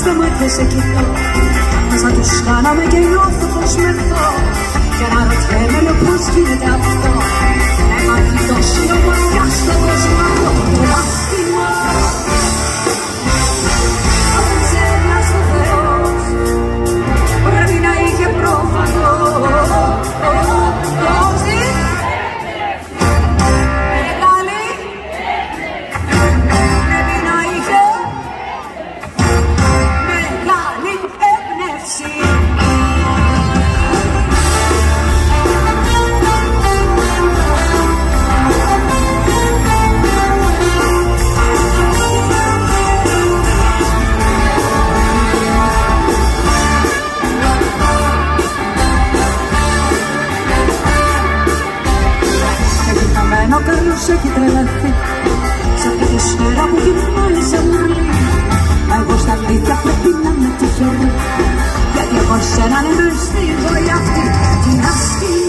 Στα μάτια σε κοιτώ Σαν τους κάναμε και νιώθω πως χαμένο ο Καρλός έχει τρελαθεί Σε αυτή τη σφαίρα που γυρνάει σε μουρλή Μα εγώ στα αλήθεια πρέπει να είμαι τυχερή Γιατί έχω εσένα ναι μες στη ζωή αυτή την άσχημη